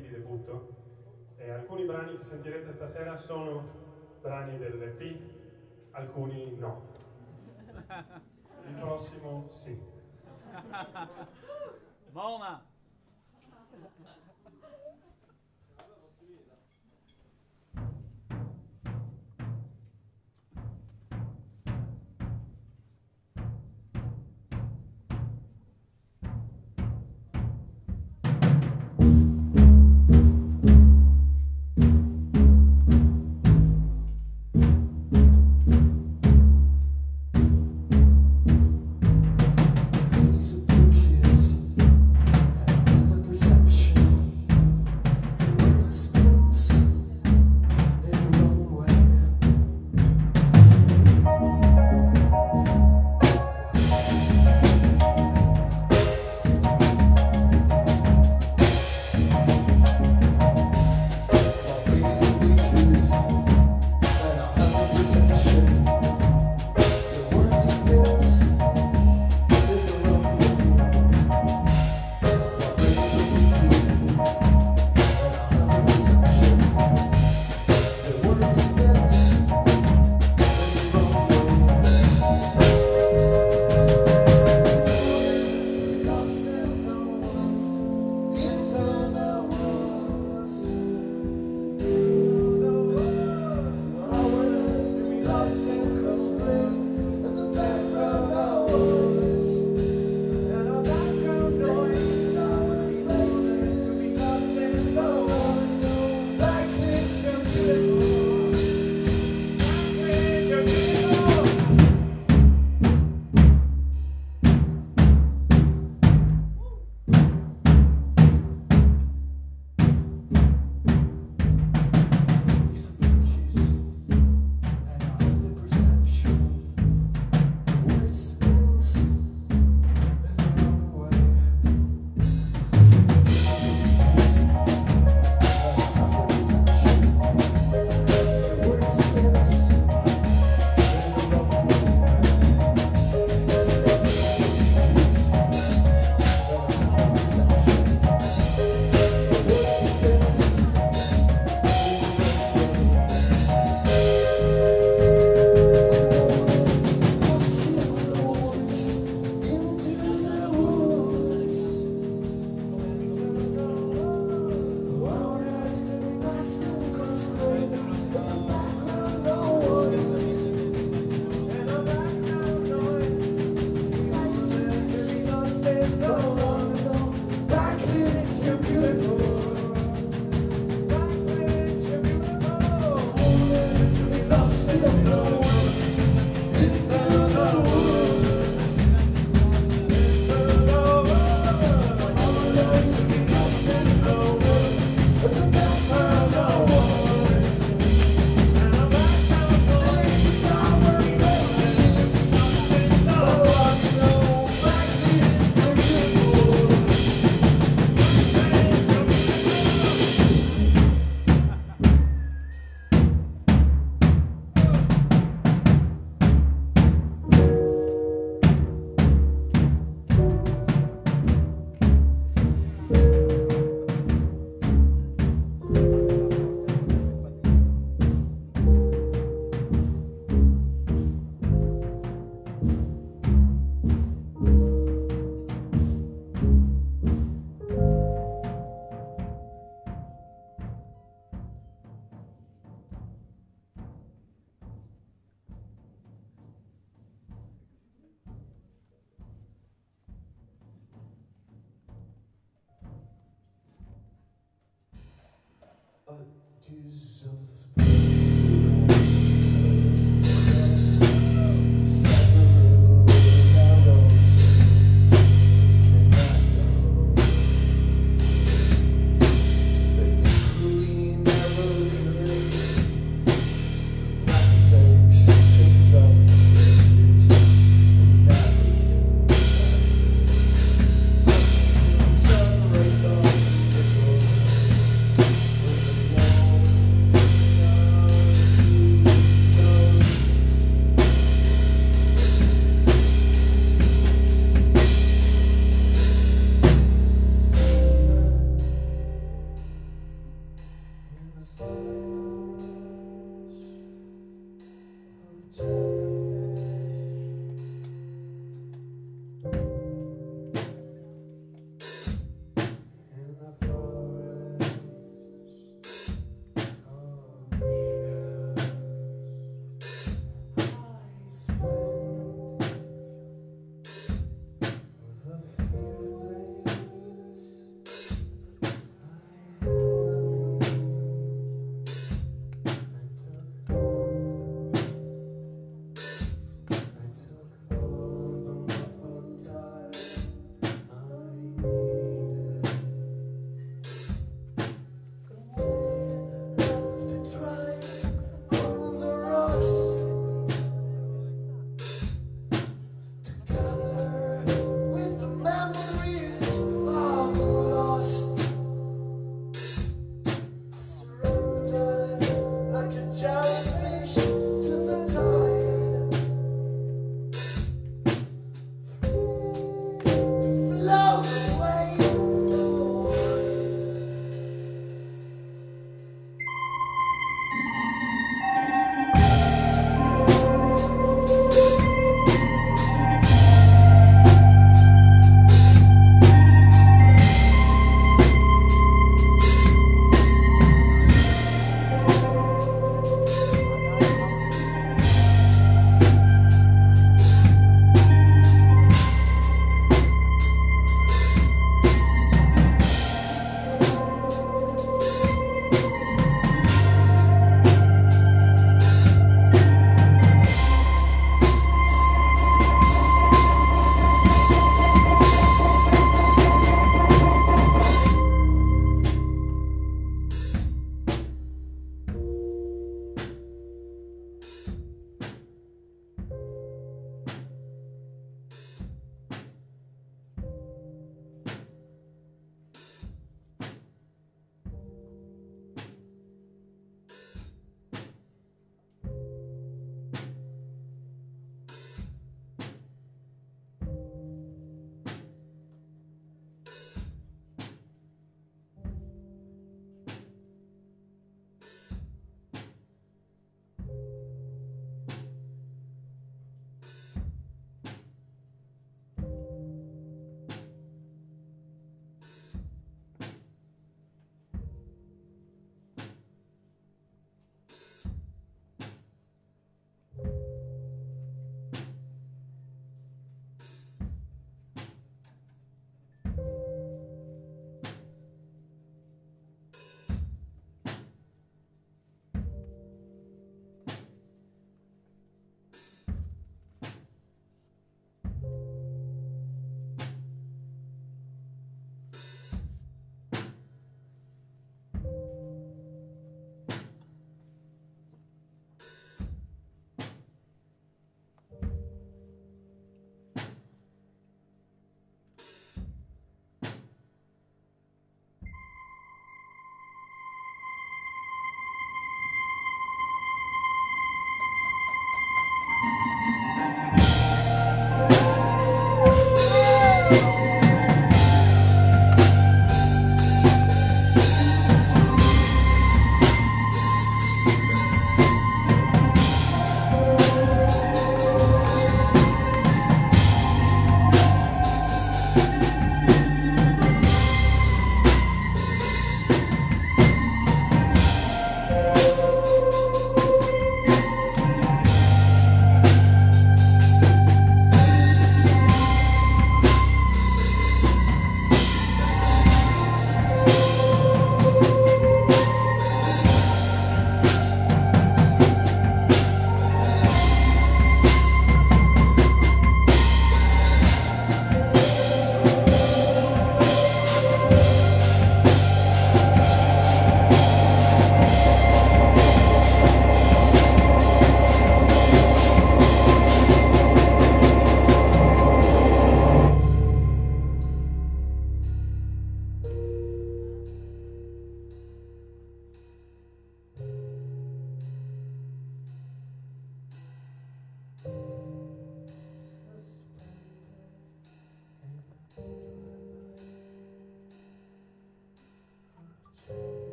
Di debutto e alcuni brani che sentirete stasera sono brani dell'EP, alcuni no. Il prossimo sì. Moma!